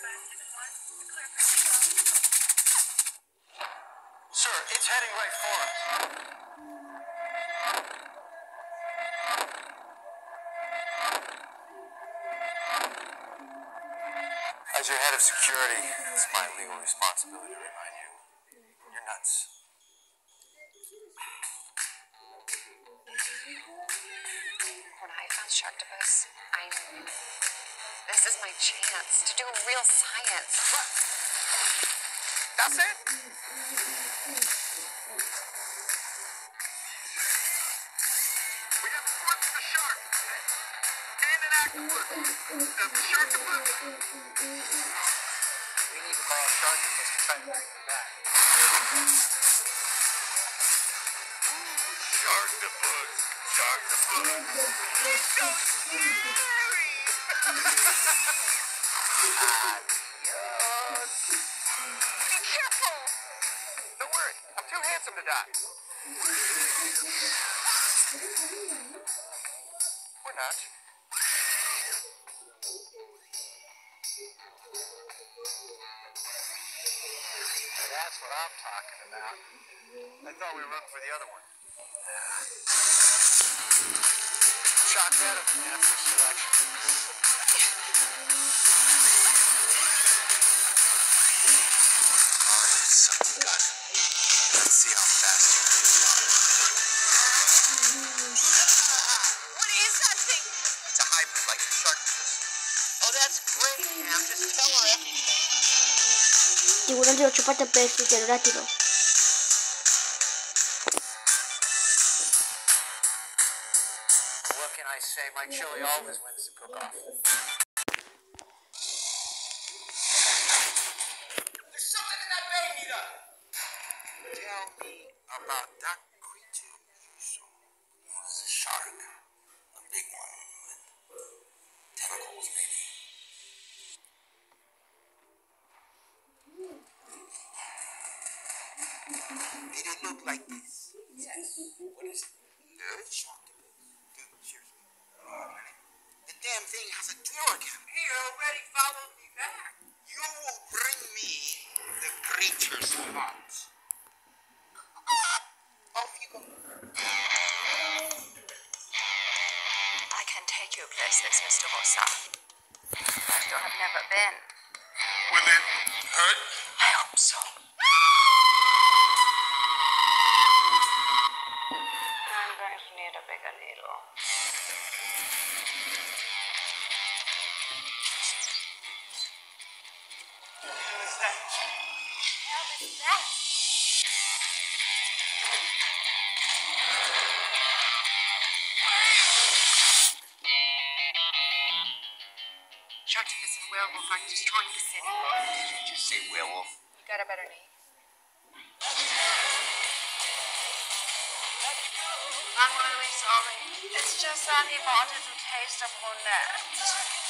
Sir, it's heading right for us. As your head of security, it's my legal responsibility to remind you. You're nuts. When I found Sharktopus, I knew this is my chance to do real science. That's it? We have reports of a shark. And an octopus. Uh, sharktopus. We need to borrow Sharktopus to try to bring him back. Sharktopus. Sharktopus. He's so scary. Be careful! Don't worry, I'm too handsome to die. Or not. That's what I'm talking about. I thought we were looking for the other one. Chalk that up to natural selection. Alright, something got it. Let's see how What can I say? My chili always wins the cook-off. There's something in that bay, Nita. Tell me about that creature you saw. It was a shark. A big one with tentacles, maybe. Did it look like this? Yes. What is it? Nerd shark. Damn thing has a drawer cam. He already followed me back. You will bring me the creature's heart. Off you go. I can take you places, Mr. Rosa. But you have never been. Will it hurt? I hope so. I'm going to need a bigger needle. Sharktopus and whalewolf are destroying the city. Did you just say whalewolf? You got a better name? I'm really sorry. It's just that he wanted to taste of brunette.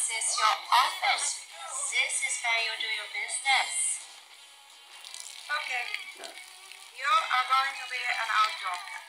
I is your office. This is where you do your business. Okay. You are going to be an outdoor.